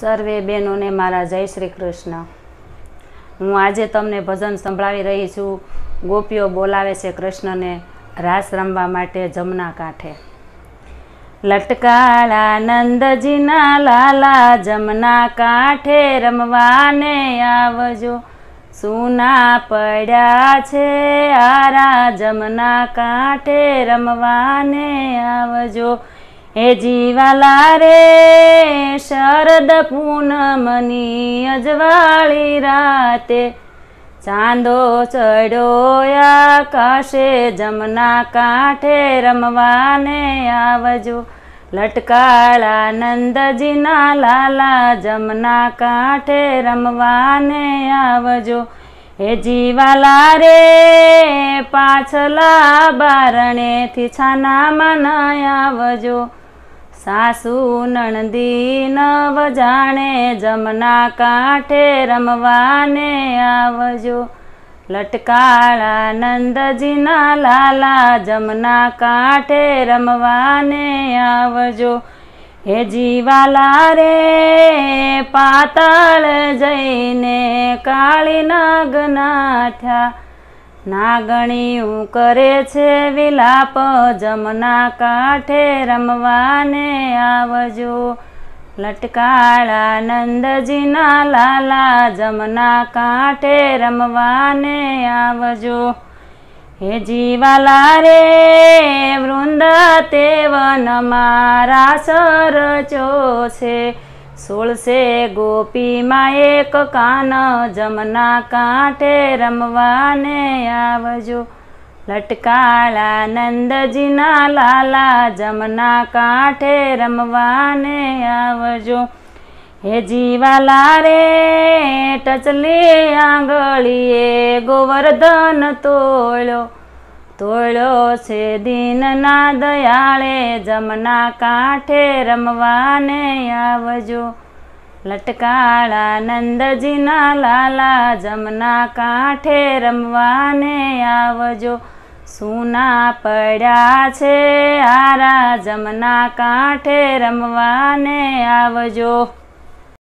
સર્વે બહેનોને મારા જય શ્રી કૃષ્ણ. હું આજે તમને ભજન સંભળાવી રહી છું. ગોપીઓ બોલાવે છે કૃષ્ણને રાસ રમવા માટે જમના કાંઠે. લટકાળા નંદજીના લાલા જમના કાંઠે રમવાને આવજો. સુના પડ્યા છે આરા જમના કાંઠે રમવાને આવજો. હે જીવાલા રે, શરદ પૂનમની અજવાળી રાતે ચાંદો ચડ્યો આકાશે, જમના કાંઠે રમવાને આવજો. લટકાળા નંદજીના લાલા, જમના કાંઠે રમવાને આવજો. હે જીવાલા રે, પાછલા બારણેથી છાનામાં મનાયા આવજો. સાસુ નણદી નવ જાણે જમના કાંઠે રમવાને આવજો. લટકાળા નંદજીના લાલા જમના કાંઠે રમવાને આવજો. હે જીવાલા રે, પાતાળ જઈને કાળી નાગનાથ્યા નાગણીયું કરે છે વિલાપ, જમના કાંઠે રમવાને આવજો. લટકાળા નંદજીના લાલા, જમના કાંઠે રમવાને આવજો. હે જીવાલા રે, વૃંદ, તેવન મારા સરચો છે સોળસે ગોપીમાં એક કાન, જમના કાંઠે રમવાને આવજો. લટકાળા નંદજીના લાલા, જમના કાંઠે રમવાને આવજો. હે જીવાલા રે, ટચલી આંગળીએ ગોવર્ધન તોળ્યો તોળ્યો છે દીનના દયાળે જમના કાંઠે રમવાને આવજો. લટકાળા નંદજીના લાલા જમના કાંઠે રમવાને આવજો. સુના પડ્યા છે આરા જમના કાંઠે રમવાને આવજો.